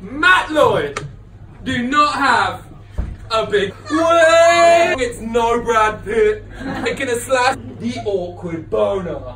Matt Lloyd, do not have a big way. It's no Brad Pitt. taking a slash the awkward boner.